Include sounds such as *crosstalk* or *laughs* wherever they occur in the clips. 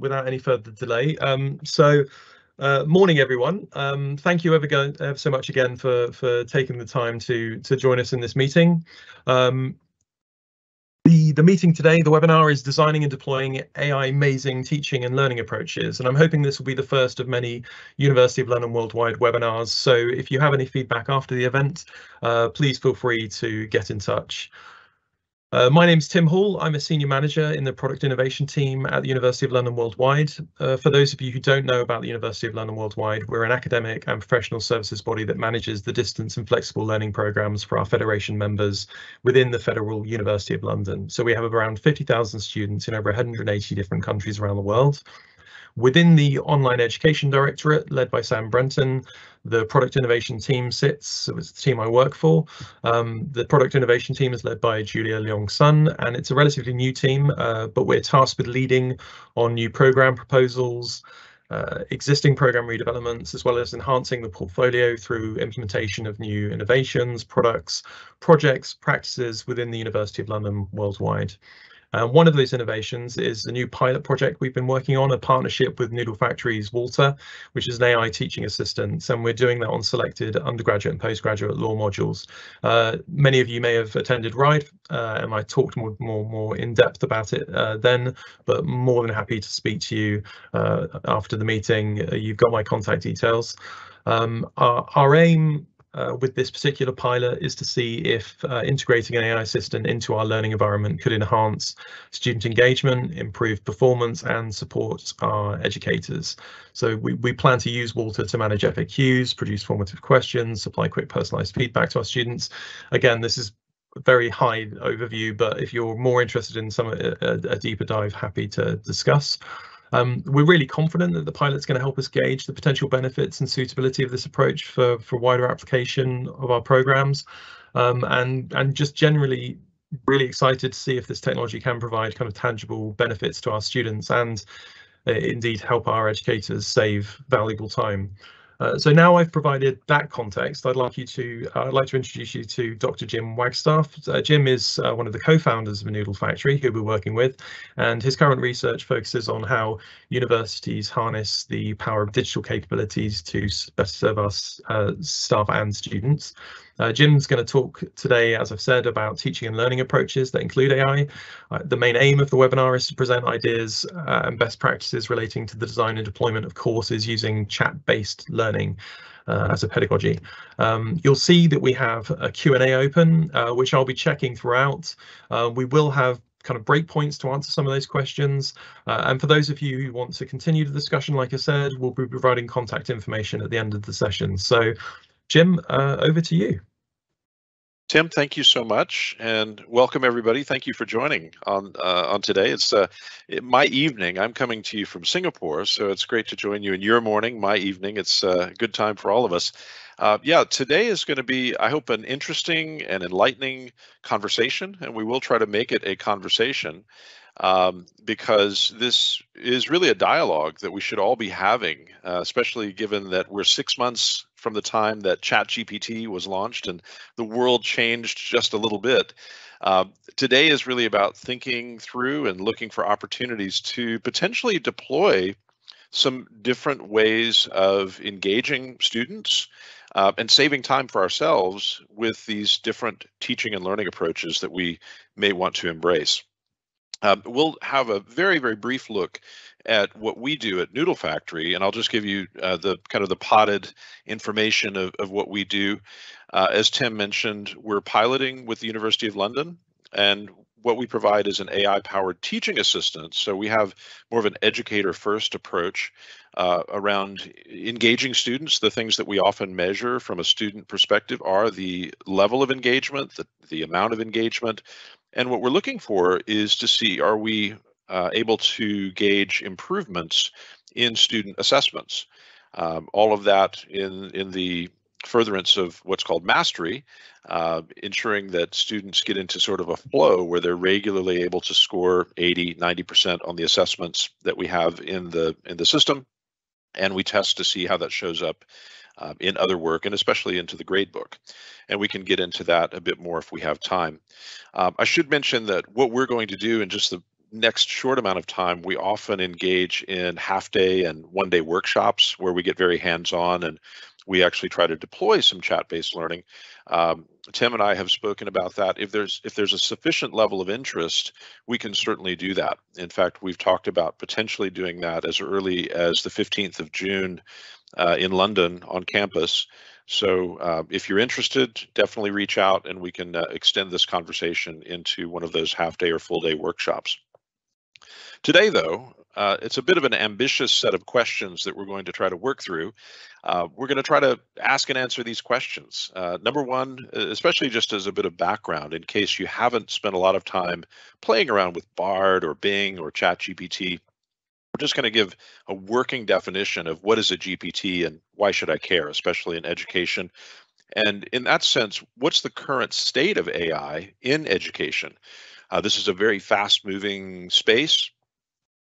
without any further delay. Um, so, uh, morning, everyone. Um, thank you ever, ever, so much again for for taking the time to to join us in this meeting. Um, the, the meeting today, the webinar is designing and deploying AI amazing teaching and learning approaches. And I'm hoping this will be the first of many University of London Worldwide webinars. So if you have any feedback after the event, uh, please feel free to get in touch. Uh, my name is Tim Hall. I'm a senior manager in the product innovation team at the University of London Worldwide. Uh, for those of you who don't know about the University of London Worldwide, we're an academic and professional services body that manages the distance and flexible learning programs for our federation members within the Federal University of London. So we have around 50,000 students in over 180 different countries around the world. Within the Online Education Directorate, led by Sam Brenton, the product innovation team sits, so it's the team I work for. Um, the product innovation team is led by Julia Leong Sun, and it's a relatively new team, uh, but we're tasked with leading on new program proposals, uh, existing program redevelopments, as well as enhancing the portfolio through implementation of new innovations, products, projects, practices within the University of London worldwide. Uh, one of those innovations is a new pilot project we've been working on, a partnership with Noodle Factory's Walter, which is an AI teaching assistant, and we're doing that on selected undergraduate and postgraduate law modules. Uh, many of you may have attended RIDE, uh, and I talked more, more, more in depth about it uh, then, but more than happy to speak to you uh, after the meeting. Uh, you've got my contact details. Um, our, our aim uh, with this particular pilot is to see if uh, integrating an AI assistant into our learning environment could enhance student engagement, improve performance and support our educators. So we, we plan to use Walter to manage FAQs, produce formative questions, supply quick personalized feedback to our students. Again, this is very high overview, but if you're more interested in some a, a deeper dive, happy to discuss. Um, we're really confident that the pilot's going to help us gauge the potential benefits and suitability of this approach for, for wider application of our programs um, and, and just generally really excited to see if this technology can provide kind of tangible benefits to our students and uh, indeed help our educators save valuable time. Uh, so now I've provided that context, I'd like you to uh, I'd like to introduce you to Dr. Jim Wagstaff. Uh, Jim is uh, one of the co-founders of a Noodle Factory, who we're working with, and his current research focuses on how universities harness the power of digital capabilities to better serve our uh, staff and students. Uh, Jim's going to talk today, as I've said, about teaching and learning approaches that include AI. Uh, the main aim of the webinar is to present ideas uh, and best practices relating to the design and deployment of courses using chat-based learning. Uh, as a pedagogy. Um, you'll see that we have a Q&A open, uh, which I'll be checking throughout. Uh, we will have kind of breakpoints to answer some of those questions. Uh, and for those of you who want to continue the discussion, like I said, we'll be providing contact information at the end of the session. So Jim, uh, over to you. Tim, thank you so much, and welcome everybody. Thank you for joining on uh, on today. It's uh, my evening. I'm coming to you from Singapore, so it's great to join you in your morning, my evening. It's uh, a good time for all of us. Uh, yeah, today is going to be, I hope, an interesting and enlightening conversation, and we will try to make it a conversation um, because this is really a dialogue that we should all be having, uh, especially given that we're six months from the time that ChatGPT was launched and the world changed just a little bit. Uh, today is really about thinking through and looking for opportunities to potentially deploy some different ways of engaging students uh, and saving time for ourselves with these different teaching and learning approaches that we may want to embrace. Um, we'll have a very, very brief look at what we do at Noodle Factory, and I'll just give you uh, the kind of the potted information of, of what we do. Uh, as Tim mentioned, we're piloting with the University of London, and what we provide is an AI-powered teaching assistant. So we have more of an educator-first approach uh, around engaging students. The things that we often measure from a student perspective are the level of engagement, the, the amount of engagement, and what we're looking for is to see are we uh, able to gauge improvements in student assessments. Um, all of that in, in the furtherance of what's called mastery, uh, ensuring that students get into sort of a flow where they're regularly able to score 80, 90% on the assessments that we have in the in the system. And we test to see how that shows up uh, in other work and especially into the gradebook. And we can get into that a bit more if we have time. Um, I should mention that what we're going to do in just the next short amount of time, we often engage in half day and one day workshops where we get very hands on and we actually try to deploy some chat based learning. Um, Tim and I have spoken about that. If there's if there's a sufficient level of interest, we can certainly do that. In fact, we've talked about potentially doing that as early as the 15th of June uh, in London on campus. So uh, if you're interested, definitely reach out and we can uh, extend this conversation into one of those half day or full day workshops. Today, though, uh, it's a bit of an ambitious set of questions that we're going to try to work through. Uh, we're going to try to ask and answer these questions. Uh, number one, especially just as a bit of background, in case you haven't spent a lot of time playing around with Bard or Bing or ChatGPT, we're just going to give a working definition of what is a GPT and why should I care, especially in education. And in that sense, what's the current state of AI in education? Uh, this is a very fast moving space.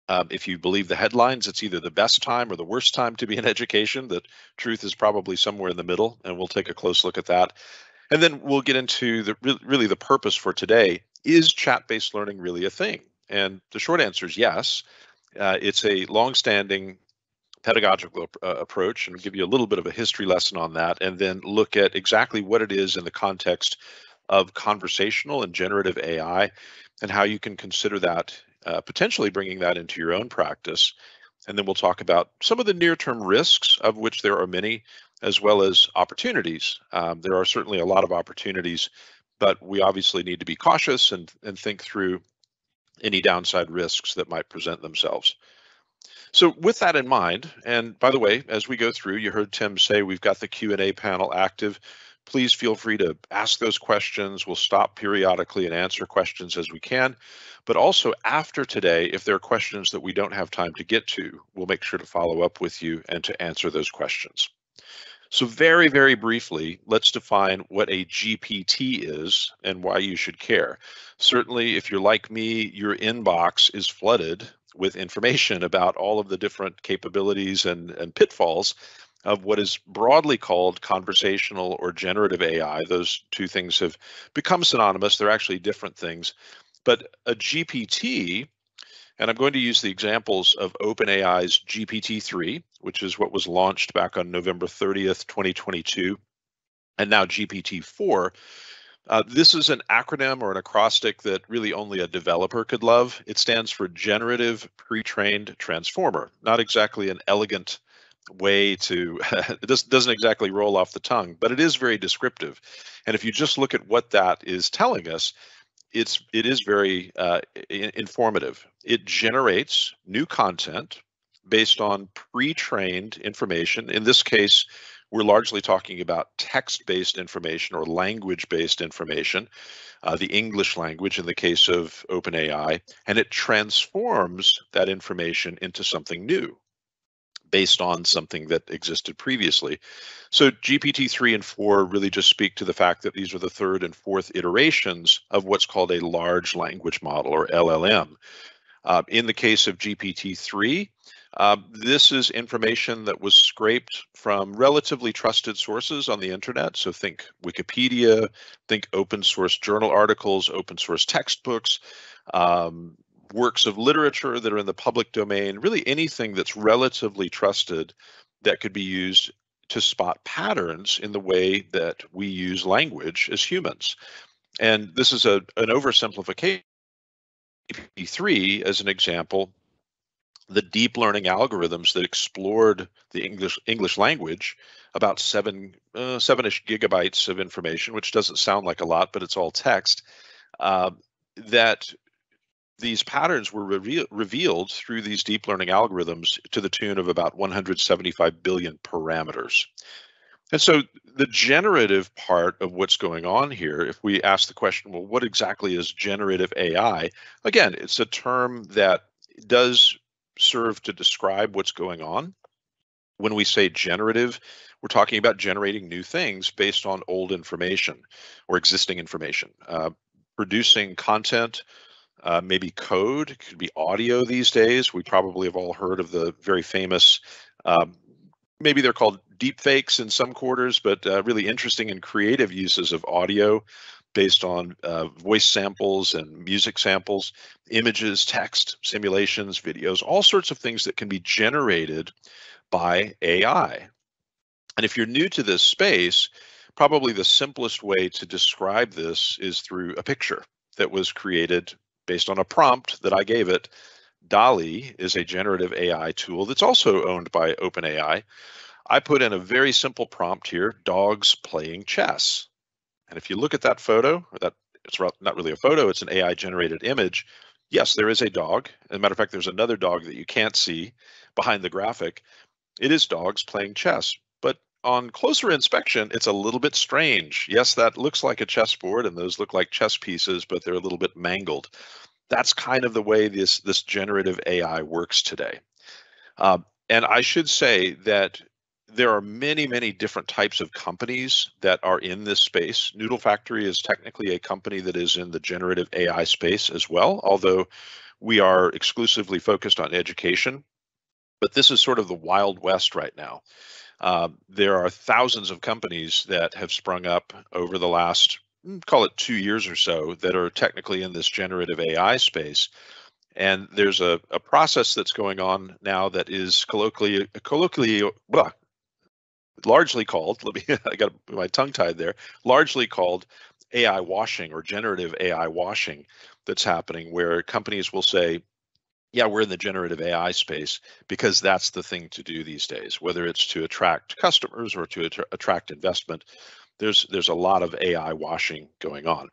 Um, if you believe the headlines, it's either the best time or the worst time to be in *laughs* education. The truth is probably somewhere in the middle, and we'll take a close look at that. And then we'll get into the really the purpose for today. Is chat-based learning really a thing? And the short answer is yes. Uh, it's a long-standing pedagogical uh, approach, and give you a little bit of a history lesson on that, and then look at exactly what it is in the context of conversational and generative AI, and how you can consider that uh, potentially bringing that into your own practice. And then we'll talk about some of the near term risks, of which there are many, as well as opportunities. Um, there are certainly a lot of opportunities, but we obviously need to be cautious and, and think through any downside risks that might present themselves. So with that in mind, and by the way, as we go through, you heard Tim say we've got the Q&A panel active please feel free to ask those questions. We'll stop periodically and answer questions as we can. But also after today, if there are questions that we don't have time to get to, we'll make sure to follow up with you and to answer those questions. So very, very briefly, let's define what a GPT is and why you should care. Certainly, if you're like me, your inbox is flooded with information about all of the different capabilities and, and pitfalls of what is broadly called conversational or generative AI. Those two things have become synonymous. They're actually different things. But a GPT, and I'm going to use the examples of OpenAI's GPT-3, which is what was launched back on November 30th, 2022, and now GPT-4. Uh, this is an acronym or an acrostic that really only a developer could love. It stands for Generative Pre-trained Transformer, not exactly an elegant way to *laughs* it doesn't exactly roll off the tongue but it is very descriptive. And if you just look at what that is telling us it's it is very uh, informative. It generates new content based on pre-trained information. In this case we're largely talking about text-based information or language-based information uh, the english language in the case of openai and it transforms that information into something new based on something that existed previously. So GPT-3 and 4 really just speak to the fact that these are the third and fourth iterations of what's called a large language model or LLM. Uh, in the case of GPT-3, uh, this is information that was scraped from relatively trusted sources on the internet. So think Wikipedia, think open source journal articles, open source textbooks, um, works of literature that are in the public domain, really anything that's relatively trusted that could be used to spot patterns in the way that we use language as humans. And this is a, an oversimplification. GPT-3 as an example, the deep learning algorithms that explored the English English language, about seven uh, seven-ish gigabytes of information, which doesn't sound like a lot, but it's all text. Uh, that these patterns were reveal, revealed through these deep learning algorithms to the tune of about 175 billion parameters. And so the generative part of what's going on here, if we ask the question, well, what exactly is generative AI? Again, it's a term that does serve to describe what's going on. When we say generative, we're talking about generating new things based on old information or existing information, uh, producing content uh, maybe code, it could be audio these days. We probably have all heard of the very famous, um, maybe they're called deep fakes in some quarters, but uh, really interesting and creative uses of audio based on uh, voice samples and music samples, images, text, simulations, videos, all sorts of things that can be generated by AI. And if you're new to this space, probably the simplest way to describe this is through a picture that was created based on a prompt that I gave it. DALL-E is a generative AI tool that's also owned by OpenAI. I put in a very simple prompt here, dogs playing chess. And if you look at that photo, that it's not really a photo, it's an AI generated image. Yes, there is a dog. As a matter of fact, there's another dog that you can't see behind the graphic. It is dogs playing chess. But on closer inspection, it's a little bit strange. Yes, that looks like a chessboard and those look like chess pieces, but they're a little bit mangled. That's kind of the way this, this generative AI works today. Uh, and I should say that there are many, many different types of companies that are in this space. Noodle Factory is technically a company that is in the generative AI space as well, although we are exclusively focused on education. But this is sort of the Wild West right now. Uh, there are thousands of companies that have sprung up over the last, mm, call it two years or so, that are technically in this generative AI space. And there's a, a process that's going on now that is colloquially, colloquially blah, largely called, let me, *laughs* I got my tongue tied there, largely called AI washing or generative AI washing that's happening where companies will say, yeah, we're in the generative AI space because that's the thing to do these days, whether it's to attract customers or to attract investment. There's there's a lot of AI washing going on.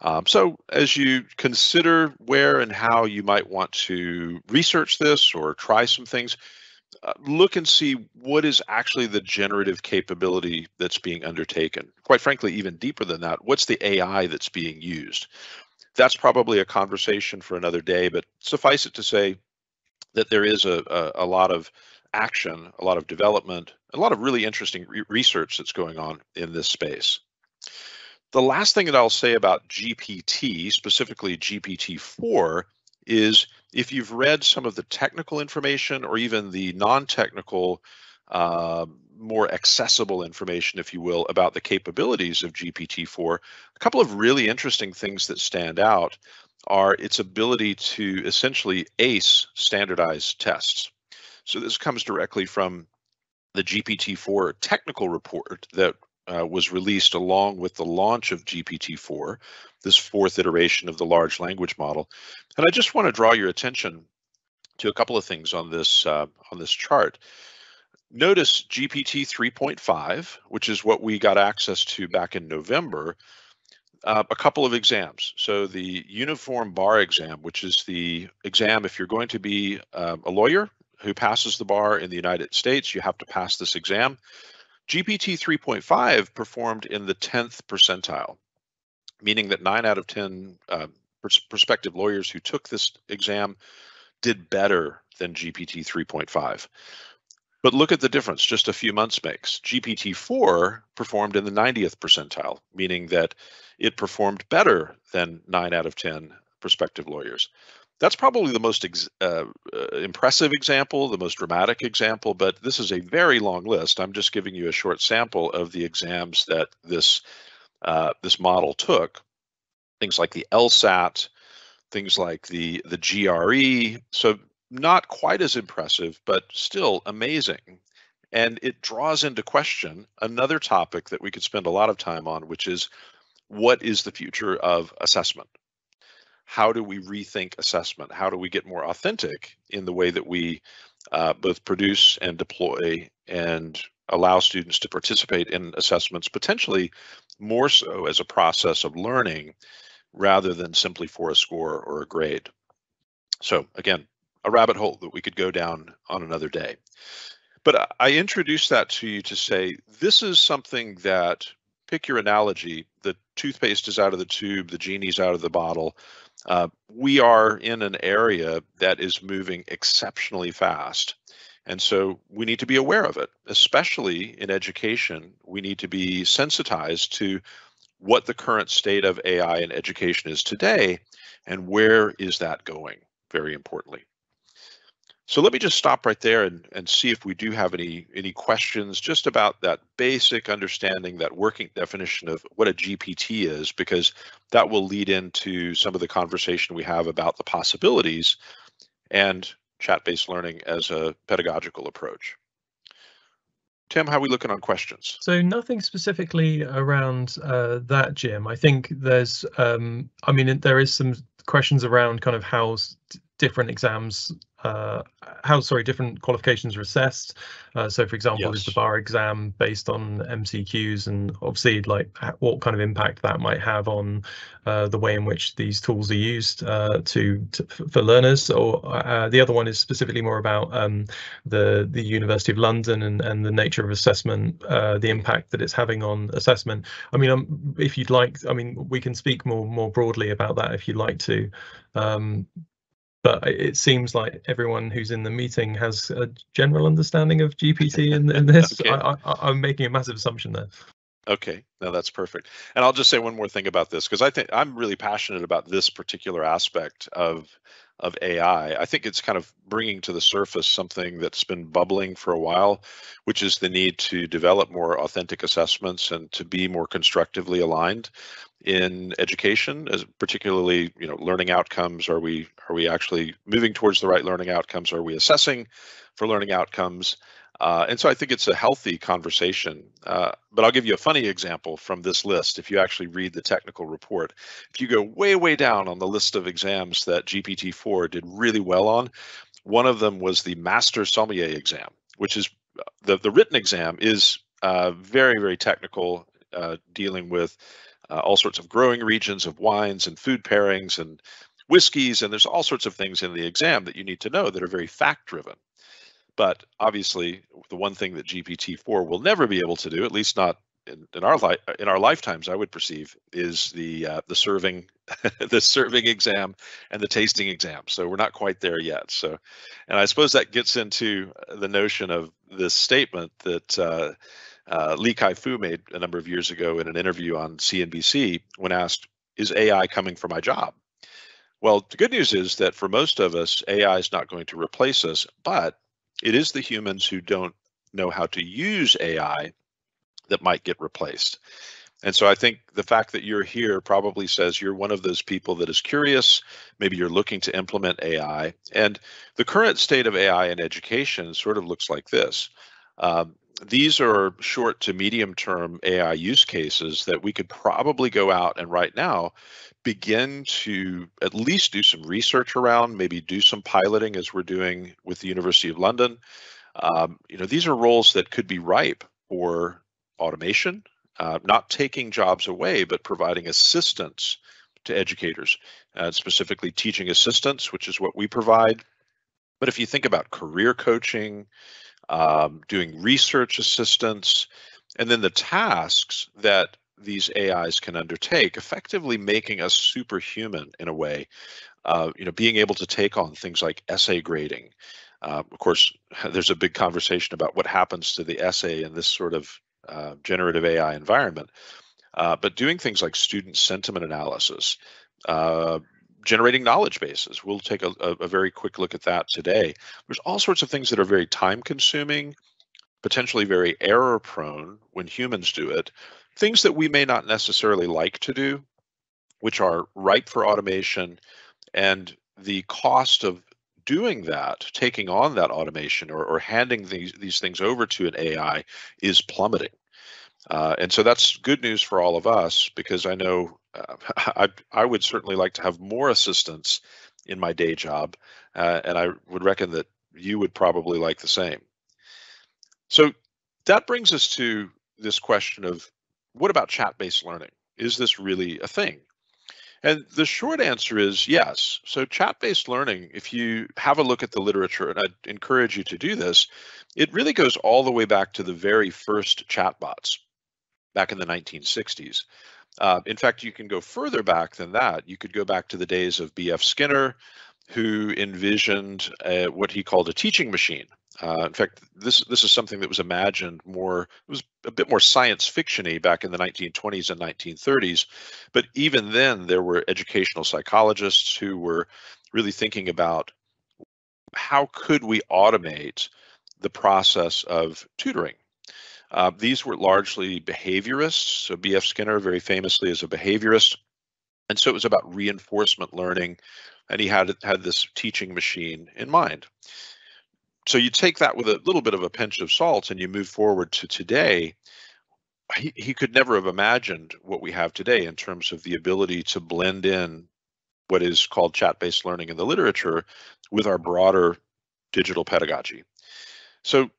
Um, so as you consider where and how you might want to research this or try some things, uh, look and see what is actually the generative capability that's being undertaken. Quite frankly, even deeper than that, what's the AI that's being used? That's probably a conversation for another day, but suffice it to say that there is a, a, a lot of action, a lot of development, a lot of really interesting re research that's going on in this space. The last thing that I'll say about GPT, specifically GPT-4, is if you've read some of the technical information or even the non-technical, uh, more accessible information, if you will, about the capabilities of GPT-4, a couple of really interesting things that stand out are its ability to essentially ace standardized tests. So this comes directly from the GPT-4 technical report that uh, was released along with the launch of GPT-4, this fourth iteration of the large language model. And I just want to draw your attention to a couple of things on this uh, on this chart. Notice GPT 3.5, which is what we got access to back in November, uh, a couple of exams. So the uniform bar exam, which is the exam if you're going to be uh, a lawyer who passes the bar in the United States, you have to pass this exam. GPT 3.5 performed in the 10th percentile, meaning that nine out of 10 uh, pers prospective lawyers who took this exam did better than GPT 3.5. But look at the difference just a few months makes. GPT 4 performed in the 90th percentile, meaning that it performed better than 9 out of 10 prospective lawyers that's probably the most uh, uh, impressive example, the most dramatic example, but this is a very long list. I'm just giving you a short sample of the exams that this uh, this model took. Things like the LSAT, things like the the GRE. So not quite as impressive, but still amazing. And it draws into question another topic that we could spend a lot of time on, which is what is the future of assessment? how do we rethink assessment? How do we get more authentic in the way that we uh, both produce and deploy and allow students to participate in assessments potentially more so as a process of learning rather than simply for a score or a grade. So again, a rabbit hole that we could go down on another day. But I introduced that to you to say this is something that, pick your analogy, the toothpaste is out of the tube, the genie's out of the bottle. Uh, we are in an area that is moving exceptionally fast. And so we need to be aware of it, especially in education. We need to be sensitized to what the current state of AI in education is today and where is that going, very importantly. So let me just stop right there and, and see if we do have any any questions just about that basic understanding, that working definition of what a GPT is, because that will lead into some of the conversation we have about the possibilities and chat-based learning as a pedagogical approach. Tim, how are we looking on questions? So nothing specifically around uh, that, Jim. I think there's, um, I mean, there is some questions around kind of how different exams uh, how sorry different qualifications are assessed. Uh, so, for example, yes. is the bar exam based on MCQs, and obviously, like what kind of impact that might have on uh, the way in which these tools are used uh, to, to, for learners. Or uh, the other one is specifically more about um, the the University of London and and the nature of assessment, uh, the impact that it's having on assessment. I mean, um, if you'd like, I mean, we can speak more more broadly about that if you'd like to. Um, but it seems like everyone who's in the meeting has a general understanding of GPT in, in this. okay. I, I, I'm making a massive assumption there. Okay, no, that's perfect. And I'll just say one more thing about this because I think I'm really passionate about this particular aspect of of AI. I think it's kind of bringing to the surface something that's been bubbling for a while, which is the need to develop more authentic assessments and to be more constructively aligned in education, as particularly you know learning outcomes. Are we are we actually moving towards the right learning outcomes? Are we assessing for learning outcomes? Uh, and so I think it's a healthy conversation. Uh, but I'll give you a funny example from this list. If you actually read the technical report, if you go way, way down on the list of exams that GPT-4 did really well on, one of them was the Master Sommelier exam, which is uh, the, the written exam is uh, very, very technical, uh, dealing with uh, all sorts of growing regions of wines and food pairings and whiskeys. And there's all sorts of things in the exam that you need to know that are very fact driven. But obviously, the one thing that GPT-4 will never be able to do, at least not in, in our li- in our lifetimes, I would perceive, is the uh, the serving *laughs* the serving exam and the tasting exam. So we're not quite there yet. So, and I suppose that gets into the notion of this statement that. Uh, uh, Lee Kai-Fu made a number of years ago in an interview on CNBC when asked, "Is AI coming for my job?" Well, the good news is that for most of us, AI is not going to replace us, but it is the humans who don't know how to use AI that might get replaced. And so I think the fact that you're here probably says you're one of those people that is curious. Maybe you're looking to implement AI. And the current state of AI in education sort of looks like this. Um, these are short to medium term AI use cases that we could probably go out and right now begin to at least do some research around, maybe do some piloting as we're doing with the University of London. Um, you know, these are roles that could be ripe for automation, uh, not taking jobs away, but providing assistance to educators, uh, specifically teaching assistance, which is what we provide. But if you think about career coaching, um, doing research assistance, and then the tasks that these AIs can undertake, effectively making us superhuman in a way. Uh, you know, being able to take on things like essay grading. Uh, of course, *laughs* there's a big conversation about what happens to the essay in this sort of uh, generative AI environment. Uh, but doing things like student sentiment analysis, uh, generating knowledge bases. We'll take a, a, a, very quick look at that today. There's all sorts of things that are very time consuming, potentially very error prone when humans do it, things that we may not necessarily like to do, which are ripe for automation. And the cost of doing that, taking on that automation or, or handing these, these things over to an AI is plummeting. Uh, and so that's good news for all of us because I know *laughs* I, I would certainly like to have more assistance in my day job. Uh, and I would reckon that you would probably like the same. So that brings us to this question of what about chat-based learning? Is this really a thing? And the short answer is yes. So chat-based learning, if you have a look at the literature, and I'd encourage you to do this, it really goes all the way back to the very first chatbots back in the 1960s. Uh, in fact, you can go further back than that. You could go back to the days of B.F. Skinner, who envisioned uh, what he called a teaching machine. Uh, in fact, this this is something that was imagined more. It was a bit more science fictiony back in the 1920s and 1930s, but even then there were educational psychologists who were really thinking about how could we automate the process of tutoring? Uh, these were largely behaviorists. So B.F. Skinner, very famously, is a behaviorist, and so it was about reinforcement learning, and he had had this teaching machine in mind. So you take that with a little bit of a pinch of salt, and you move forward to today. He, he could never have imagined what we have today in terms of the ability to blend in what is called chat-based learning in the literature with our broader digital pedagogy. So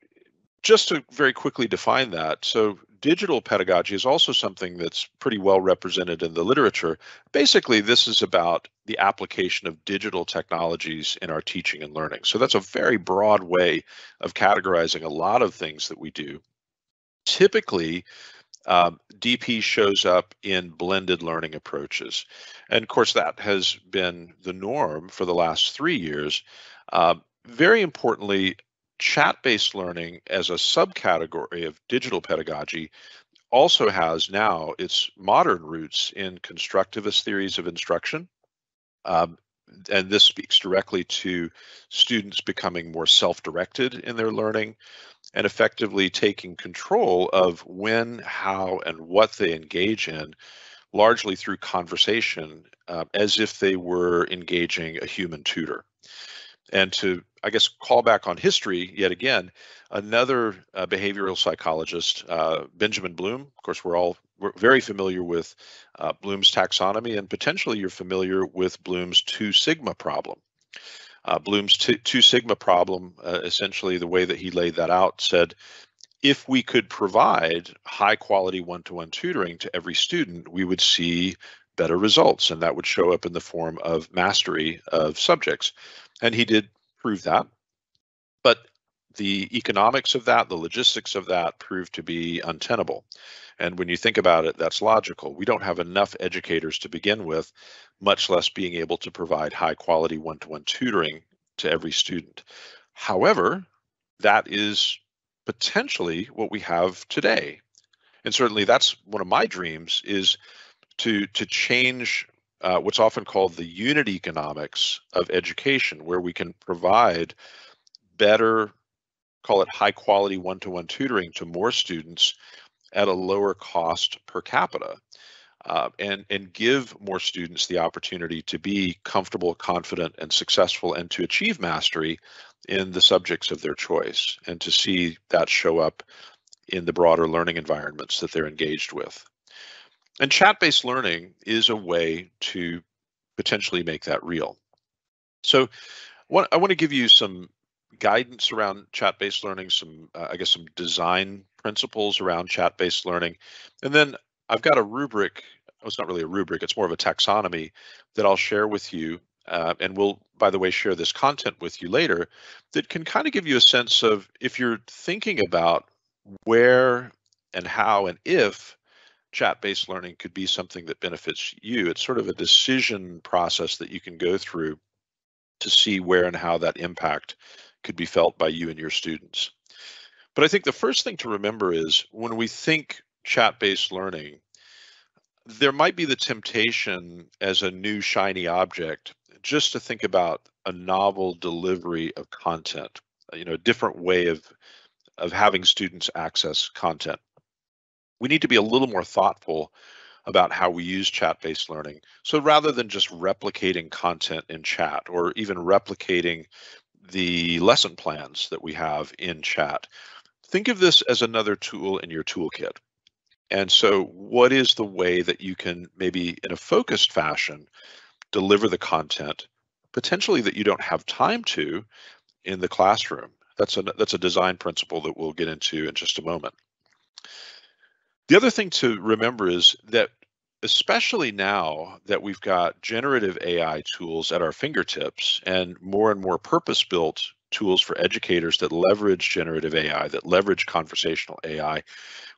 just to very quickly define that, so digital pedagogy is also something that's pretty well represented in the literature. Basically, this is about the application of digital technologies in our teaching and learning. So that's a very broad way of categorizing a lot of things that we do. Typically, um, DP shows up in blended learning approaches. And of course, that has been the norm for the last three years. Uh, very importantly, chat-based learning as a subcategory of digital pedagogy also has now its modern roots in constructivist theories of instruction. Um, and this speaks directly to students becoming more self-directed in their learning and effectively taking control of when, how, and what they engage in, largely through conversation, uh, as if they were engaging a human tutor. And to, I guess, call back on history yet again, another uh, behavioral psychologist, uh, Benjamin Bloom, of course, we're all we're very familiar with uh, Bloom's taxonomy, and potentially you're familiar with Bloom's two sigma problem. Uh, Bloom's two, sigma problem, uh, essentially the way that he laid that out, said if we could provide high quality one-to-one tutoring to every student, we would see better results, and that would show up in the form of mastery of subjects. And he did prove that. But the economics of that, the logistics of that proved to be untenable. And when you think about it, that's logical. We don't have enough educators to begin with, much less being able to provide high quality one-to-one tutoring to every student. However, that is potentially what we have today. And certainly that's one of my dreams is to, to change uh, what's often called the unit economics of education, where we can provide better, call it high quality one-to-one tutoring to more students at a lower cost per capita. Uh, and and give more students the opportunity to be comfortable, confident, and successful, and to achieve mastery in the subjects of their choice, and to see that show up in the broader learning environments that they're engaged with. And chat-based learning is a way to potentially make that real. So, what I want to give you some guidance around chat-based learning, some uh, I guess some design principles around chat-based learning. And then I've got a rubric, oh, it's not really a rubric, it's more of a taxonomy that I'll share with you. Uh, and we'll, by the way, share this content with you later that can kind of give you a sense of if you're thinking about where and how and if chat-based learning could be something that benefits you. It's sort of a decision process that you can go through to see where and how that impact could be felt by you and your students. But I think the first thing to remember is when we think chat-based learning, there might be the temptation as a new shiny object just to think about a novel delivery of content, you know, a different way of of having students access content. We need to be a little more thoughtful about how we use chat-based learning. So rather than just replicating content in chat or even replicating the lesson plans that we have in chat, think of this as another tool in your toolkit. And so what is the way that you can maybe in a focused fashion deliver the content potentially that you don't have time to in the classroom? That's a that's a design principle that we'll get into in just a moment. The other thing to remember is that especially now that we've got generative AI tools at our fingertips and more and more purpose-built tools for educators that leverage generative AI, that leverage conversational AI,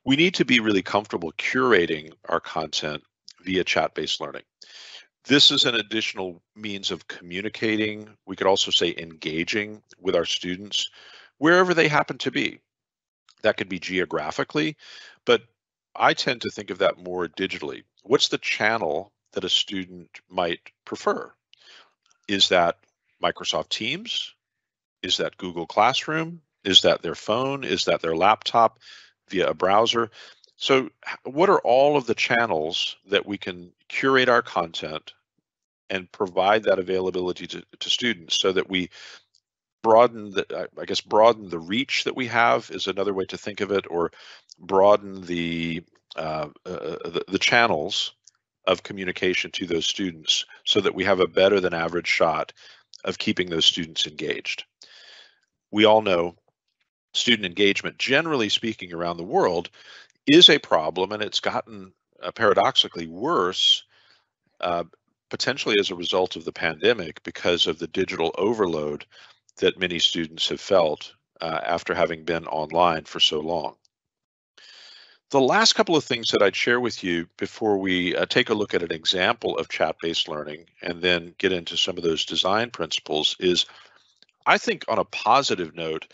we need to be really comfortable curating our content via chat-based learning. This is an additional means of communicating. We could also say engaging with our students wherever they happen to be. That could be geographically, but I tend to think of that more digitally. What's the channel that a student might prefer? Is that Microsoft Teams? Is that Google Classroom? Is that their phone? Is that their laptop via a browser? So what are all of the channels that we can curate our content and provide that availability to, to students so that we broaden the I guess broaden the reach that we have is another way to think of it, or broaden the uh, uh, uh, the, the channels of communication to those students so that we have a better than average shot of keeping those students engaged. We all know student engagement, generally speaking, around the world is a problem, and it's gotten uh, paradoxically worse, uh, potentially as a result of the pandemic because of the digital overload that many students have felt uh, after having been online for so long. The last couple of things that I'd share with you before we uh, take a look at an example of chat-based learning and then get into some of those design principles is I think on a positive note,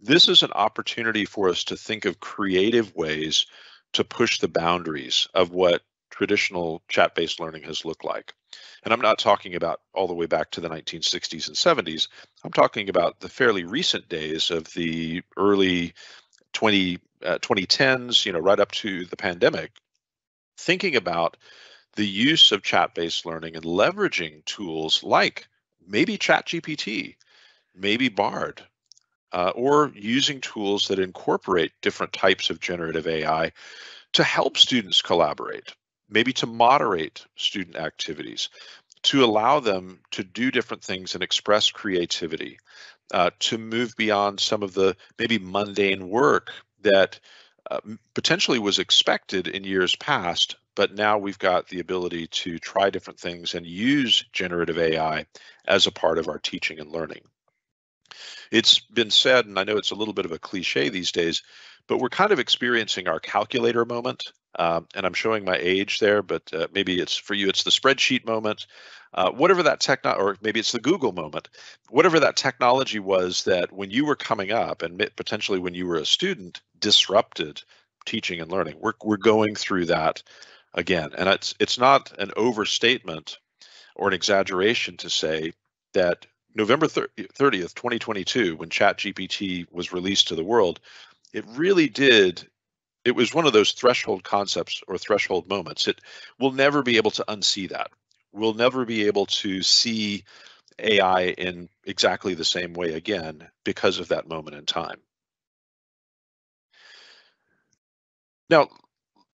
this is an opportunity for us to think of creative ways to push the boundaries of what traditional chat-based learning has looked like. And I'm not talking about all the way back to the 1960s and 70s. I'm talking about the fairly recent days of the early 20, uh, 2010s, you know, right up to the pandemic, thinking about the use of chat-based learning and leveraging tools like maybe ChatGPT, maybe Bard, uh, or using tools that incorporate different types of generative AI to help students collaborate maybe to moderate student activities, to allow them to do different things and express creativity, uh, to move beyond some of the maybe mundane work that uh, potentially was expected in years past, but now we've got the ability to try different things and use generative AI as a part of our teaching and learning. It's been said, and I know it's a little bit of a cliche these days, but we're kind of experiencing our calculator moment. Um, and I'm showing my age there, but uh, maybe it's for you, it's the spreadsheet moment. Uh, whatever that techno, or maybe it's the Google moment, whatever that technology was that when you were coming up and potentially when you were a student disrupted teaching and learning. We're, we're going through that again. And it's, it's not an overstatement or an exaggeration to say that November 30th, 2022, when ChatGPT was released to the world, it really did it was one of those threshold concepts or threshold moments. It will never be able to unsee that. We'll never be able to see AI in exactly the same way again because of that moment in time. Now,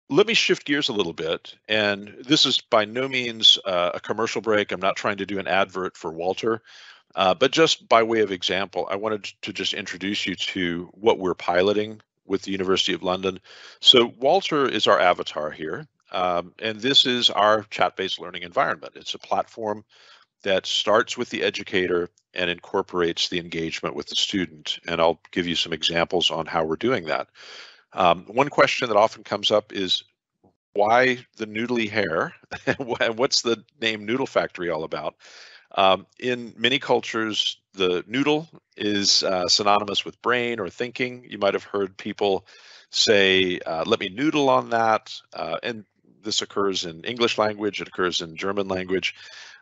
let me shift gears a little bit. And this is by no means uh, a commercial break. I'm not trying to do an advert for Walter. Uh, but just by way of example, I wanted to just introduce you to what we're piloting with the University of London. So Walter is our avatar here, um, and this is our chat-based learning environment. It's a platform that starts with the educator and incorporates the engagement with the student. And I'll give you some examples on how we're doing that. Um, one question that often comes up is why the noodly hair? *laughs* and what's the name Noodle Factory all about? Um, in many cultures, the noodle is uh, synonymous with brain or thinking. You might have heard people say, uh, let me noodle on that. Uh, and this occurs in English language, it occurs in German language.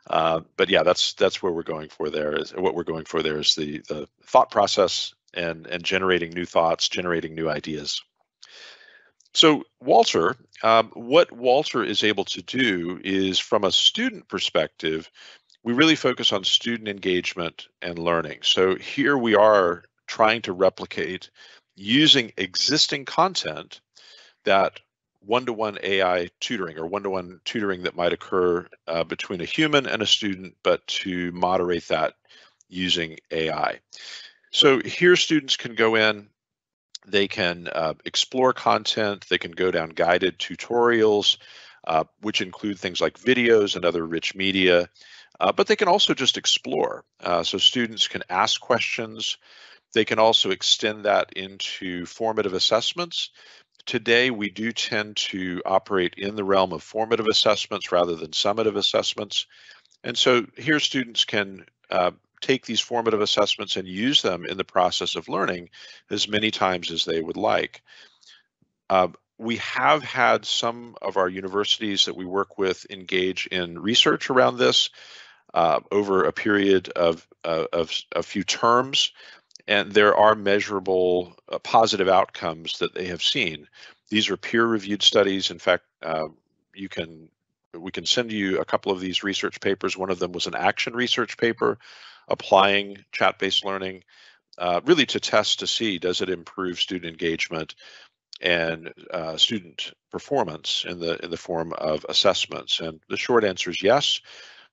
Uh, but yeah, that's that's where we're going for there. Is what we're going for there is the the thought process and and generating new thoughts, generating new ideas. So Walter, um, what Walter is able to do is from a student perspective, we really focus on student engagement and learning. So here we are trying to replicate using existing content that one-to-one AI tutoring or one-to-one tutoring that might occur uh, between a human and a student, but to moderate that using AI. So here students can go in, they can uh, explore content, they can go down guided tutorials, uh, which include things like videos and other rich media. Uh, but they can also just explore. Uh, so students can ask questions. They can also extend that into formative assessments. Today, we do tend to operate in the realm of formative assessments rather than summative assessments. And so here students can uh, take these formative assessments and use them in the process of learning as many times as they would like. Uh, we have had some of our universities that we work with engage in research around this. Uh, over a period of, uh, of a few terms, and there are measurable uh, positive outcomes that they have seen. These are peer-reviewed studies. In fact, uh, you can we can send you a couple of these research papers. One of them was an action research paper applying chat-based learning, uh, really to test to see does it improve student engagement and uh, student performance in the in the form of assessments. And the short answer is yes.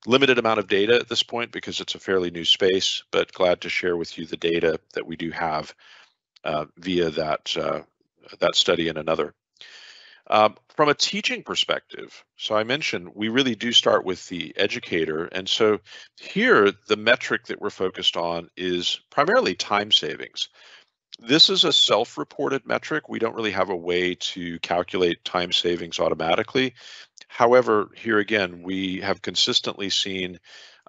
Limited amount of data at this point because it's a fairly new space, but glad to share with you the data that we do have uh, via that uh, that study and another. Um, from a teaching perspective, so I mentioned we really do start with the educator. And so here, the metric that we're focused on is primarily time savings. This is a self-reported metric. We don't really have a way to calculate time savings automatically. However, here again, we have consistently seen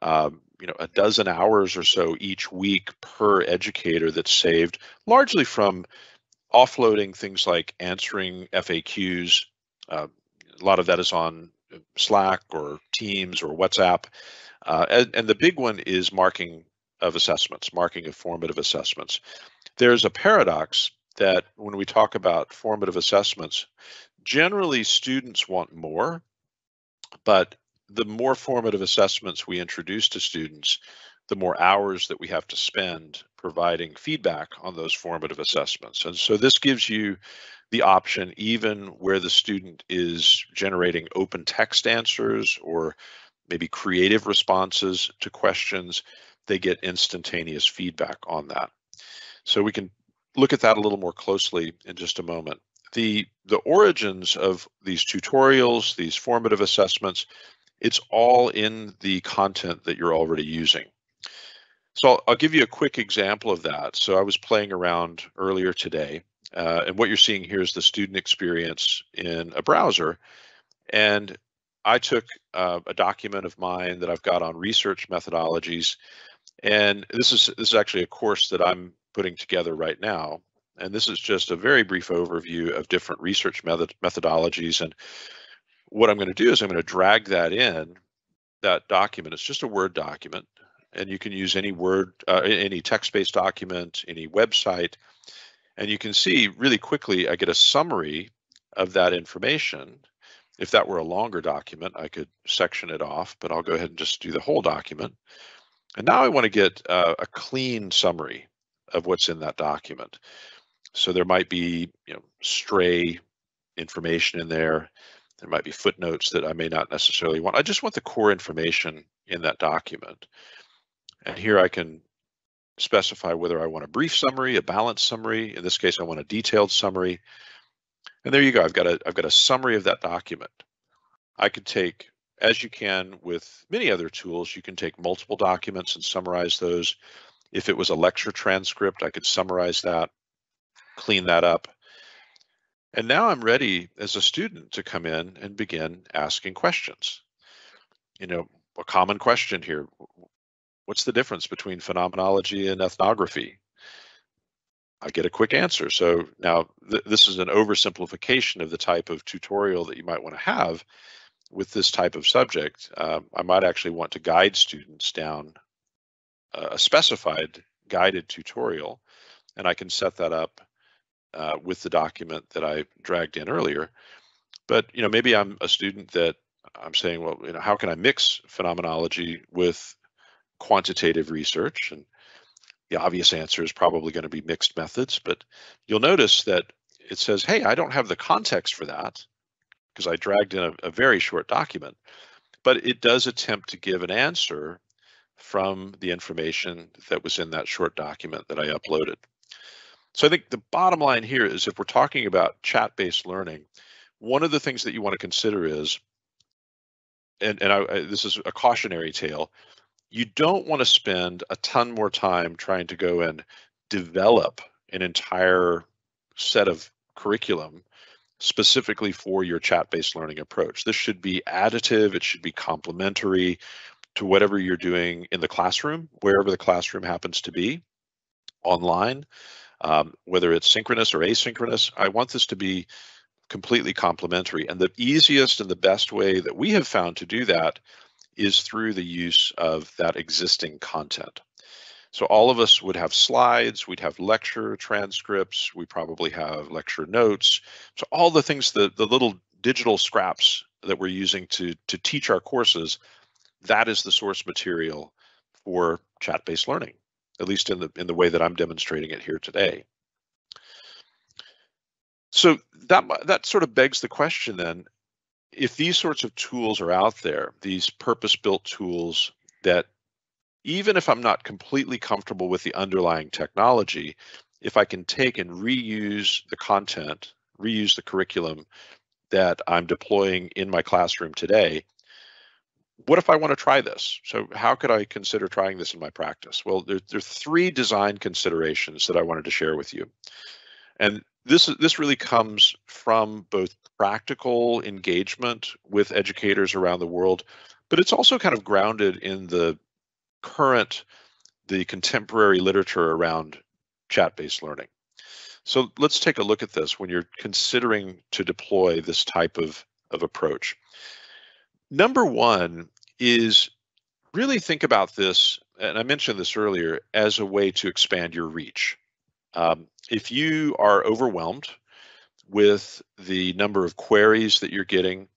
um, you know, a dozen hours or so each week per educator that's saved, largely from offloading things like answering FAQs. Uh, a lot of that is on Slack or Teams or WhatsApp. Uh, and, and, the big one is marking of assessments, marking of formative assessments. There's a paradox that when we talk about formative assessments, generally students want more, but the more formative assessments we introduce to students, the more hours that we have to spend providing feedback on those formative assessments. And so this gives you the option even where the student is generating open text answers or maybe creative responses to questions, they get instantaneous feedback on that. So we can look at that a little more closely in just a moment. The, the origins of these tutorials, these formative assessments, it's all in the content that you're already using. So I'll, I'll, give you a quick example of that. So I was playing around earlier today, uh, and what you're seeing here is the student experience in a browser. And I took uh, a document of mine that I've got on research methodologies, and this is this is actually a course that I'm putting together right now. And this is just a very brief overview of different research method methodologies. And what I'm going to do is I'm going to drag that in, that document. It's just a Word document and you can use any word, uh, any text-based document, any website, and you can see really quickly, I get a summary of that information. If that were a longer document, I could section it off, but I'll go ahead and just do the whole document. And now I want to get uh, a clean summary of what's in that document. So there might be, you know, stray information in there. There might be footnotes that I may not necessarily want. I just want the core information in that document. And here I can specify whether I want a brief summary, a balanced summary. In this case, I want a detailed summary. And there you go. I've got a I've got a summary of that document. I could take, as you can with many other tools, you can take multiple documents and summarize those. If it was a lecture transcript, I could summarize that, clean that up. And now I'm ready as a student to come in and begin asking questions. You know, a common question here, what's the difference between phenomenology and ethnography? I get a quick answer. So now th this is an oversimplification of the type of tutorial that you might want to have with this type of subject. Um, I might actually want to guide students down a specified guided tutorial, and I can set that up uh, with the document that I dragged in earlier. But you know, maybe I'm a student that I'm saying, well, you know, how can I mix phenomenology with quantitative research. And the obvious answer is probably going to be mixed methods, but you'll notice that it says, hey, I don't have the context for that because I dragged in a, a very short document, but it does attempt to give an answer from the information that was in that short document that I uploaded. So I think the bottom line here is if we're talking about chat-based learning, one of the things that you want to consider is, and, and I, I, this is a cautionary tale, you don't want to spend a ton more time trying to go and develop an entire set of curriculum specifically for your chat-based learning approach. This should be additive, it should be complementary to whatever you're doing in the classroom, wherever the classroom happens to be, online, um, whether it's synchronous or asynchronous. I want this to be completely complementary. And the easiest and the best way that we have found to do that is through the use of that existing content. So all of us would have slides, we'd have lecture transcripts, we probably have lecture notes. So all the things, the, the little digital scraps that we're using to, to teach our courses, that is the source material for chat-based learning, at least in the, in the way that I'm demonstrating it here today. So that, that sort of begs the question then, if these sorts of tools are out there, these purpose-built tools that even if I'm not completely comfortable with the underlying technology, if I can take and reuse the content, reuse the curriculum that I'm deploying in my classroom today, what if I want to try this? So how could I consider trying this in my practice? Well, there, there are three design considerations that I wanted to share with you. And this, this really comes from both practical engagement with educators around the world, but it's also kind of grounded in the current, the contemporary literature around chat-based learning. So let's take a look at this when you're considering to deploy this type of, of approach. Number one is really think about this, and I mentioned this earlier, as a way to expand your reach. Um, if you are overwhelmed with the number of queries that you're getting,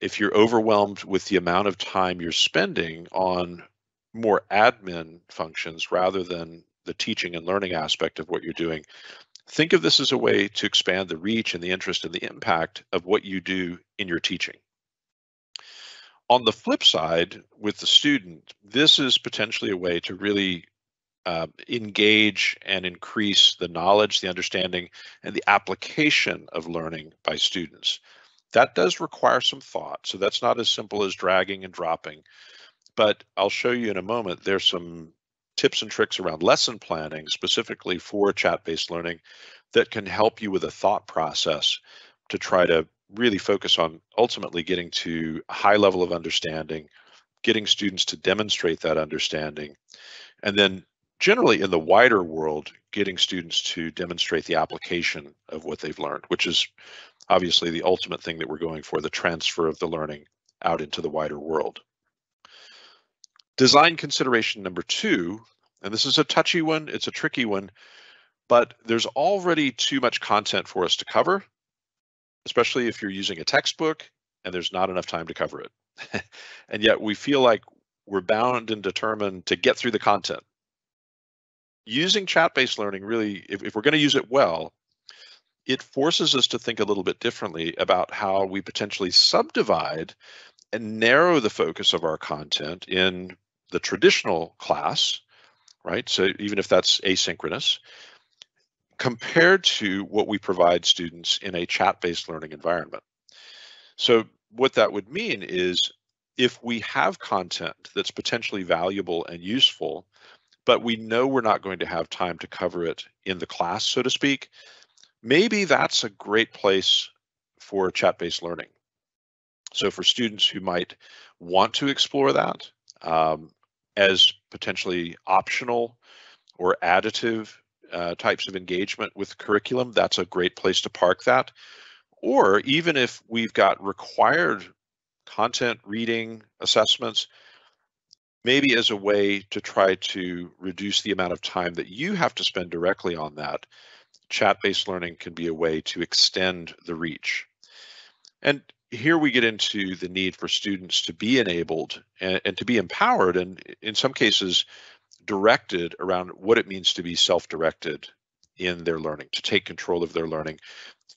if you're overwhelmed with the amount of time you're spending on more admin functions rather than the teaching and learning aspect of what you're doing, think of this as a way to expand the reach and the interest and the impact of what you do in your teaching. On the flip side, with the student, this is potentially a way to really uh, engage and increase the knowledge, the understanding, and the application of learning by students. That does require some thought, so that's not as simple as dragging and dropping. But I'll show you in a moment, there's some tips and tricks around lesson planning, specifically for chat-based learning, that can help you with a thought process to try to really focus on ultimately getting to a high level of understanding, getting students to demonstrate that understanding, and then generally in the wider world, getting students to demonstrate the application of what they've learned, which is obviously the ultimate thing that we're going for, the transfer of the learning out into the wider world. Design consideration number two, and this is a touchy one, it's a tricky one, but there's already too much content for us to cover, especially if you're using a textbook and there's not enough time to cover it. *laughs* and yet we feel like we're bound and determined to get through the content using chat-based learning really, if, if we're going to use it well, it forces us to think a little bit differently about how we potentially subdivide and narrow the focus of our content in the traditional class, right? So even if that's asynchronous, compared to what we provide students in a chat-based learning environment. So what that would mean is if we have content that's potentially valuable and useful, but we know we're not going to have time to cover it in the class, so to speak, maybe that's a great place for chat-based learning. So for students who might want to explore that um, as potentially optional or additive uh, types of engagement with curriculum, that's a great place to park that. Or even if we've got required content reading assessments, maybe as a way to try to reduce the amount of time that you have to spend directly on that, chat-based learning can be a way to extend the reach. And here we get into the need for students to be enabled and, and to be empowered and in some cases directed around what it means to be self-directed in their learning, to take control of their learning,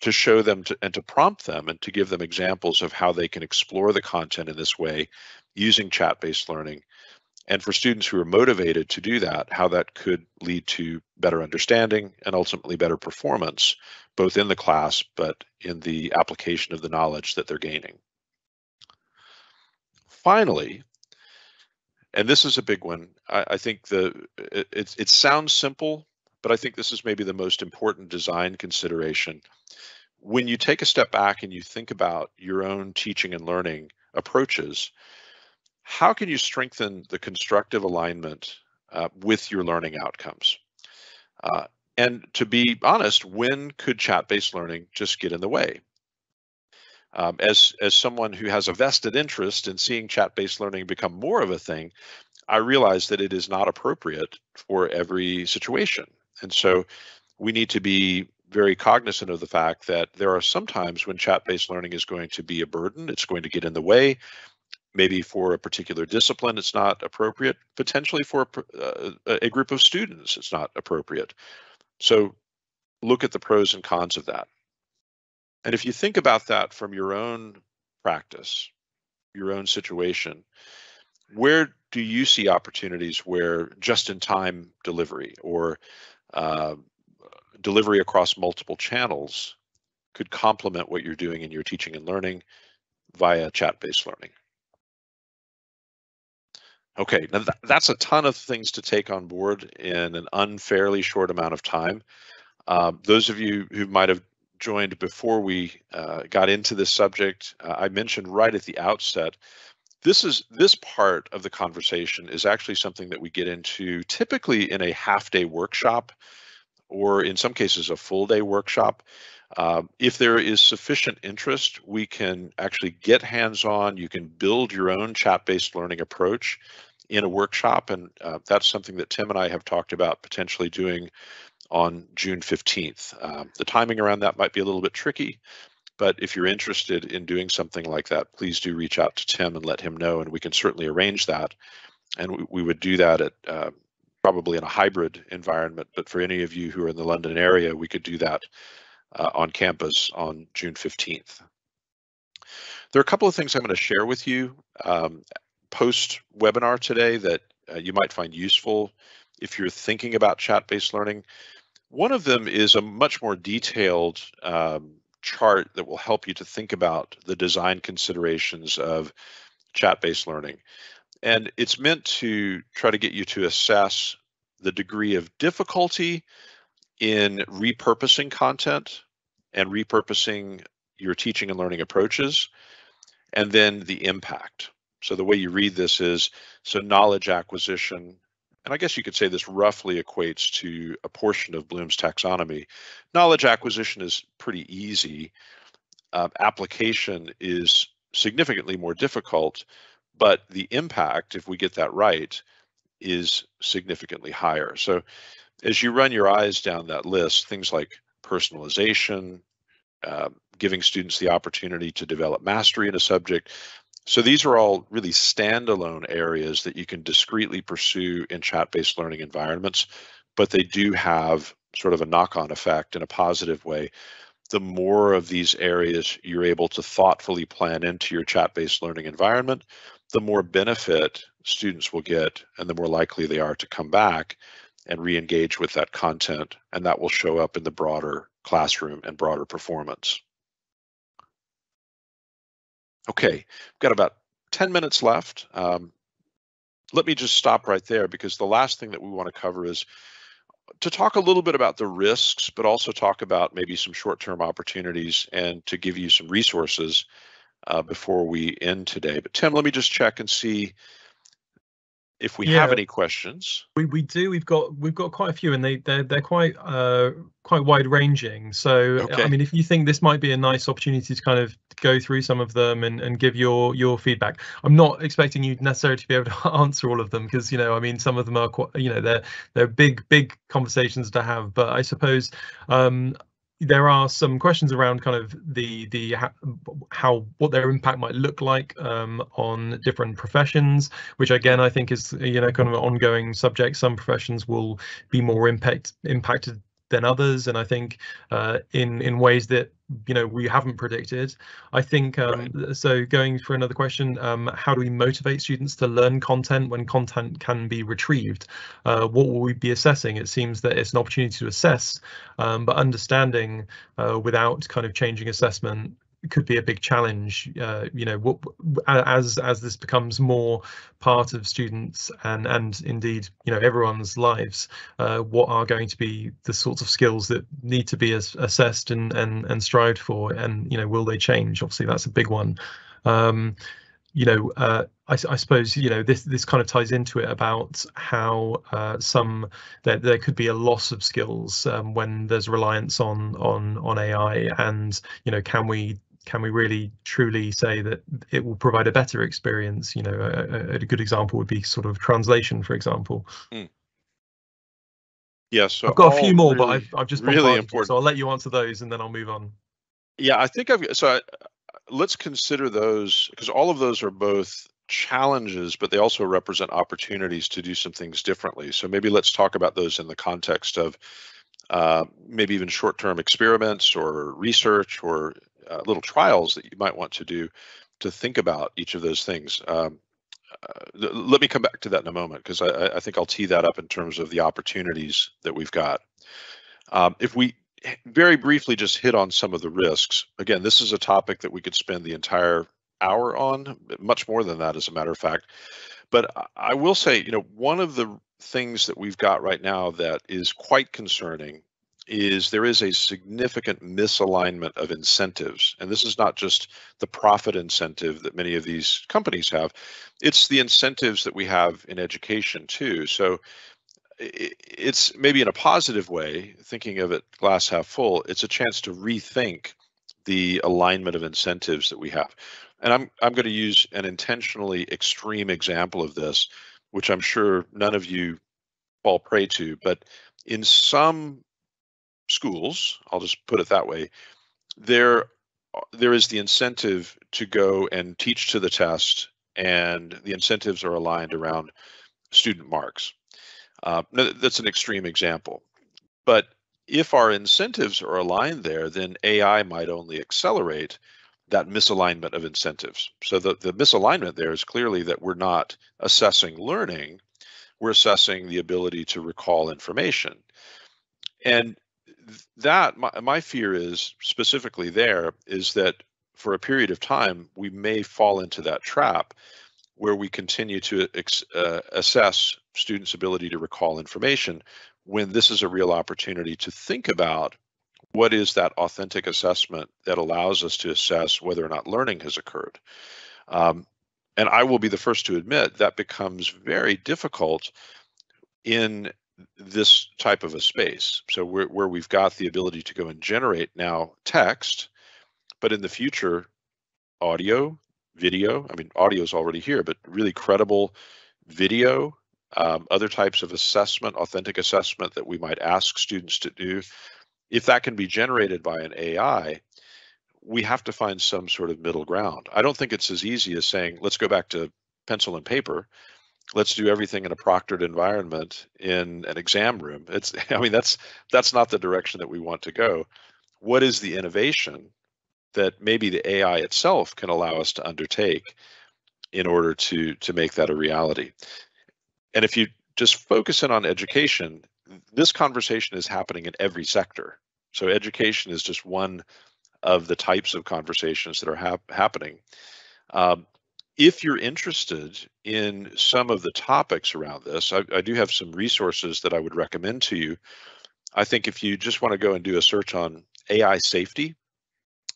to show them to, and to prompt them and to give them examples of how they can explore the content in this way using chat-based learning and for students who are motivated to do that, how that could lead to better understanding and ultimately better performance, both in the class, but in the application of the knowledge that they're gaining. Finally, and this is a big one, I, I think the it, it, sounds simple, but I think this is maybe the most important design consideration. When you take a step back and you think about your own teaching and learning approaches, how can you strengthen the constructive alignment uh, with your learning outcomes? Uh, and to be honest, when could chat-based learning just get in the way? Um, as as someone who has a vested interest in seeing chat-based learning become more of a thing, I realize that it is not appropriate for every situation, and so we need to be very cognizant of the fact that there are some times when chat-based learning is going to be a burden. It's going to get in the way. Maybe for a particular discipline, it's not appropriate. Potentially for a, uh, a group of students, it's not appropriate. So look at the pros and cons of that. And if you think about that from your own practice, your own situation, where do you see opportunities where just-in-time delivery or uh, delivery across multiple channels could complement what you're doing in your teaching and learning via chat-based learning? Okay, now th that's a ton of things to take on board in an unfairly short amount of time. Uh, those of you who might have joined before we uh, got into this subject, uh, I mentioned right at the outset, this is this part of the conversation is actually something that we get into typically in a half day workshop or in some cases a full day workshop. Uh, if there is sufficient interest, we can actually get hands-on. You can build your own chat-based learning approach in a workshop, and uh, that's something that Tim and I have talked about potentially doing on June 15th. Um, the timing around that might be a little bit tricky, but if you're interested in doing something like that, please do reach out to Tim and let him know, and we can certainly arrange that. And we, we would do that at uh, probably in a hybrid environment, but for any of you who are in the London area, we could do that uh, on campus on June 15th. There are a couple of things I'm going to share with you um, post webinar today that uh, you might find useful if you're thinking about chat-based learning. One of them is a much more detailed um, chart that will help you to think about the design considerations of chat-based learning. And it's meant to try to get you to assess the degree of difficulty in repurposing content and repurposing your teaching and learning approaches, and then the impact. So the way you read this is, so knowledge acquisition and I guess you could say this roughly equates to a portion of Bloom's taxonomy. Knowledge acquisition is pretty easy. Uh, application is significantly more difficult, but the impact, if we get that right, is significantly higher. So as you run your eyes down that list, things like personalization, uh, giving students the opportunity to develop mastery in a subject, so these are all really standalone areas that you can discreetly pursue in chat-based learning environments, but they do have sort of a knock-on effect in a positive way. The more of these areas you're able to thoughtfully plan into your chat-based learning environment, the more benefit students will get and the more likely they are to come back and re-engage with that content and that will show up in the broader classroom and broader performance. Okay, we've got about 10 minutes left. Um, let me just stop right there because the last thing that we want to cover is to talk a little bit about the risks, but also talk about maybe some short-term opportunities and to give you some resources uh, before we end today. But Tim, let me just check and see if we yeah, have any questions. We we do. We've got we've got quite a few, and they they're they're quite uh quite wide ranging. So okay. I mean, if you think this might be a nice opportunity to kind of go through some of them and and give your your feedback, I'm not expecting you necessarily to be able to *laughs* answer all of them because you know I mean some of them are quite you know they're they're big big conversations to have. But I suppose um there are some questions around kind of the the how what their impact might look like um, on different professions, which again I think is you know kind of an ongoing subject. Some professions will be more impact impacted than others, and I think uh, in in ways that you know we haven't predicted. I think um, right. so. Going for another question, um, how do we motivate students to learn content when content can be retrieved? Uh, what will we be assessing? It seems that it's an opportunity to assess, um, but understanding uh, without kind of changing assessment could be a big challenge. Uh, you know, what, as as this becomes more part of students and and indeed you know everyone's lives, uh, what are going to be the sorts of skills that need to be as, assessed and and and strived for, and you know, will they change? Obviously, that's a big one. Um, you know, uh, I, I, suppose you know this this kind of ties into it about how uh, some there there could be a loss of skills um, when there's reliance on on on AI, and you know, can we can we really truly say that it will provide a better experience? You know, a, a good example would be sort of translation, for example. Mm. Yes, so I've got a few more, really, but I've, I've just really important. so I'll let you answer those, and then I'll move on. Yeah, I think I've so I, let's consider those because all of those are both challenges, but they also represent opportunities to do some things differently. So maybe let's talk about those in the context of uh, maybe even short-term experiments or research or uh, little trials that you might want to do to think about each of those things. Um, uh, let me come back to that in a moment because I, I, think I'll tee that up in terms of the opportunities that we've got. Um, if we very briefly just hit on some of the risks, again, this is a topic that we could spend the entire hour on, much more than that, as a matter of fact. But I will say, you know, one of the things that we've got right now that is quite concerning is there is a significant misalignment of incentives. And this is not just the profit incentive that many of these companies have, it's the incentives that we have in education too. So it's maybe in a positive way, thinking of it glass half full, it's a chance to rethink the alignment of incentives that we have. And I'm, I'm going to use an intentionally extreme example of this, which I'm sure none of you fall prey to, but in some schools, I'll just put it that way, there there is the incentive to go and teach to the test, and the incentives are aligned around student marks. Uh, that's an extreme example, but if our incentives are aligned there, then AI might only accelerate that misalignment of incentives. So the, the misalignment there is clearly that we're not assessing learning, we're assessing the ability to recall information. And that my, my fear is specifically there is that for a period of time we may fall into that trap where we continue to uh, assess students ability to recall information when this is a real opportunity to think about what is that authentic assessment that allows us to assess whether or not learning has occurred. Um, and i will be the first to admit that becomes very difficult in this type of a space. So where, where we've got the ability to go and generate now text, but in the future, audio, video, I mean, audio is already here, but really credible video, um, other types of assessment, authentic assessment that we might ask students to do. If that can be generated by an AI, we have to find some sort of middle ground. I don't think it's as easy as saying, let's go back to pencil and paper let's do everything in a proctored environment in an exam room. It's *laughs* i mean that's that's not the direction that we want to go. What is the innovation that maybe the ai itself can allow us to undertake in order to to make that a reality? And if you just focus in on education this conversation is happening in every sector. So education is just one of the types of conversations that are hap- happening. Um, if you're interested in some of the topics around this, I, I, do have some resources that I would recommend to you. I think if you just want to go and do a search on AI safety,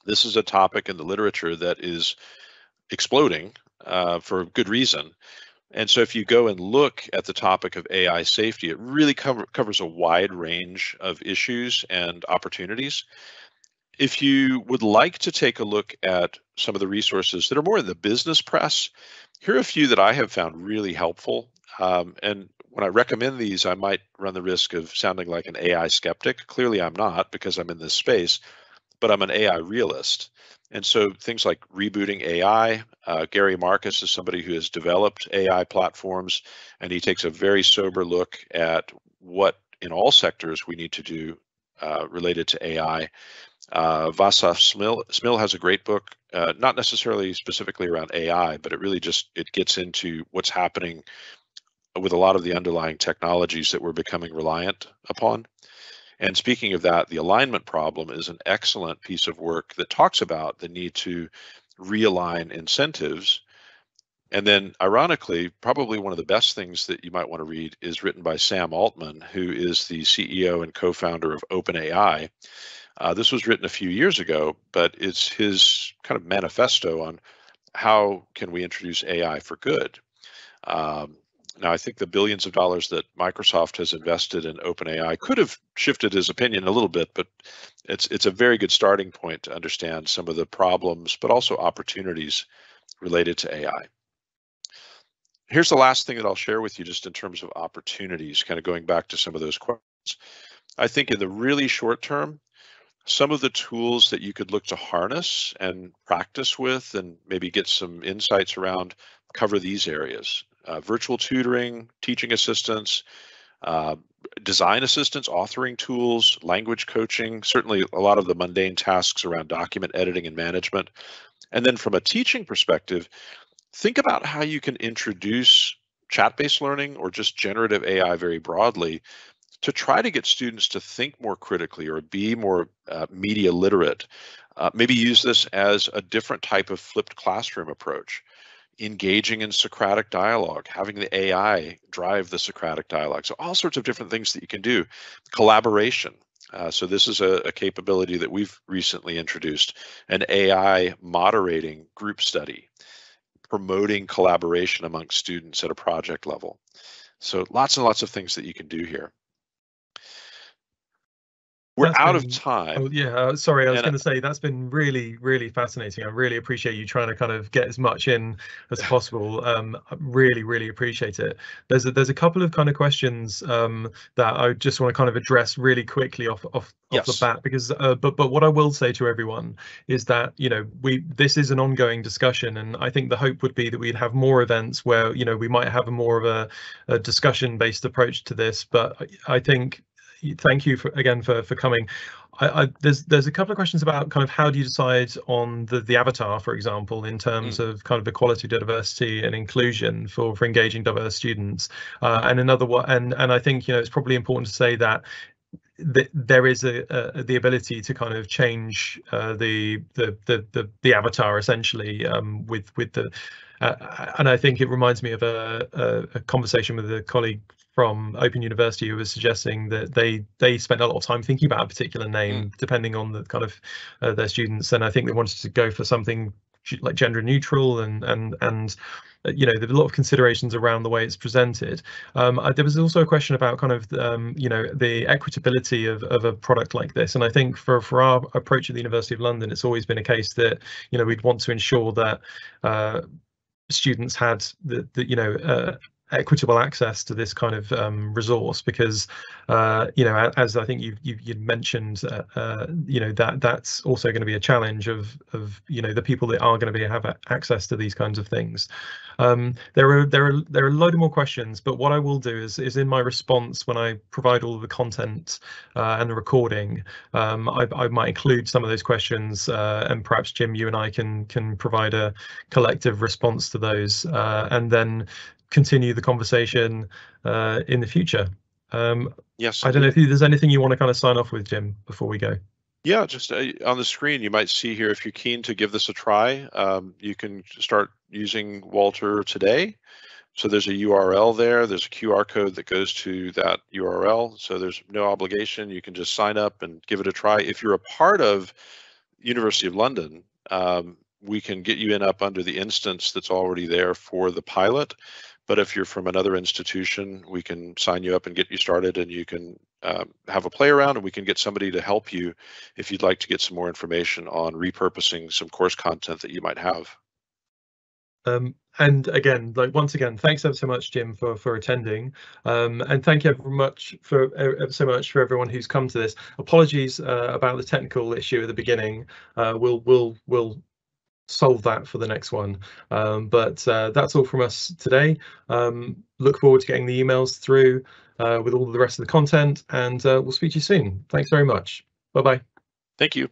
this is a topic in the literature that is exploding uh, for good reason. And so if you go and look at the topic of AI safety, it really cover, covers a wide range of issues and opportunities if you would like to take a look at some of the resources that are more in the business press, here are a few that I have found really helpful. Um, and when I recommend these, I might run the risk of sounding like an AI skeptic. Clearly, I'm not because I'm in this space, but I'm an AI realist. And so things like rebooting AI, uh, Gary Marcus is somebody who has developed AI platforms, and he takes a very sober look at what in all sectors we need to do uh, related to AI. Uh, Vaclav Smil, Smil has a great book, uh, not necessarily specifically around AI, but it really just it gets into what's happening with a lot of the underlying technologies that we're becoming reliant upon. And speaking of that, the alignment problem is an excellent piece of work that talks about the need to realign incentives. And then, ironically, probably one of the best things that you might want to read is written by Sam Altman, who is the CEO and co founder of OpenAI. Uh, this was written a few years ago, but it's his kind of manifesto on how can we introduce AI for good. Um, Now, I think the billions of dollars that Microsoft has invested in OpenAI could have shifted his opinion a little bit, but it's it's a very good starting point to understand some of the problems, but also opportunities related to AI. Here's the last thing that I'll share with you just in terms of opportunities, kind of going back to some of those questions. I think in the really short term, some of the tools that you could look to harness and practice with and maybe get some insights around cover these areas. Uh, virtual tutoring, teaching assistants, uh, design assistants, authoring tools, language coaching, certainly a lot of the mundane tasks around document editing and management. And then from a teaching perspective, think about how you can introduce chat-based learning or just generative AI very broadly to try to get students to think more critically or be more uh, media literate. Uh, maybe use this as a different type of flipped classroom approach, engaging in Socratic dialogue, having the AI drive the Socratic dialogue. So all sorts of different things that you can do. Collaboration. Uh, so this is a, a, capability that we've recently introduced, an AI moderating group study promoting collaboration among students at a project level. So lots and lots of things that you can do here. We're That's out been- of time. Oh, yeah, uh, sorry, I was going to say that's been really, really fascinating. I really appreciate you trying to kind of get as much in as *laughs* possible. Um, really, really appreciate it. There's a, there's a couple of kind of questions um, that I just want to kind of address really quickly off off, off the bat because uh, but but what I will say to everyone is that you know we this is an ongoing discussion and I think the hope would be that we'd have more events where you know we might have a more of a, a discussion based approach to this. But I, I think thank you for again for for coming. I, I, there's there's a couple of questions about kind of how do you decide on the the avatar, for example, in terms of kind of equality, diversity, and inclusion for for engaging diverse students. Uh, and another one, and and I think you know it's probably important to say that th- there is a, a the ability to kind of change uh, the, the the the the avatar essentially um, with with the uh, and I think it reminds me of a, a, a conversation with a colleague from Open University who was suggesting that they they spent a lot of time thinking about a particular name depending on the kind of uh, their students, and I think they wanted to go for something like gender neutral and and and uh, you know there's a lot of considerations around the way it's presented. Um, uh, there was also a question about kind of um, you know the equitability of, of a product like this, and I think for for our approach at the University of London, it's always been a case that you know we'd want to ensure that uh, students had the, the you know uh, equitable access to this kind of um, resource because uh, you know as I think you you you mentioned uh, uh, you know that that's also going to be a challenge of of you know the people that are going to be have access to these kinds of things. Um, there are there are there are a load of more questions, but what I will do is is in my response when I provide all of the content uh, and the recording, um, I, I might include some of those questions, uh, and perhaps Jim, you and I can can provide a collective response to those, uh, and then continue the conversation uh, in the future. Um, Yes. I don't know if there's anything you want to kind of sign off with, Jim, before we go. Yeah, just uh, on the screen, you might see here, if you're keen to give this a try, um, you can start using Walter today. So there's a URL there, there's a QR code that goes to that URL. So there's no obligation. You can just sign up and give it a try. If you're a part of University of London, um, we can get you in up under the instance that's already there for the pilot. But if you're from another institution, we can sign you up and get you started and you can um, have a play around and we can get somebody to help you if you'd like to get some more information on repurposing some course content that you might have. Um, and again, like once again, thanks ever so much, Jim, for for attending, um, and thank you ever much for ever so much for everyone who's come to this. Apologies uh, about the technical issue at the beginning. Uh, we'll we'll we'll solve that for the next one. Um, but uh, that's all from us today. Um, look forward to getting the emails through uh, with all the rest of the content, and uh, we'll speak to you soon. Thanks very much. Bye bye. Thank you.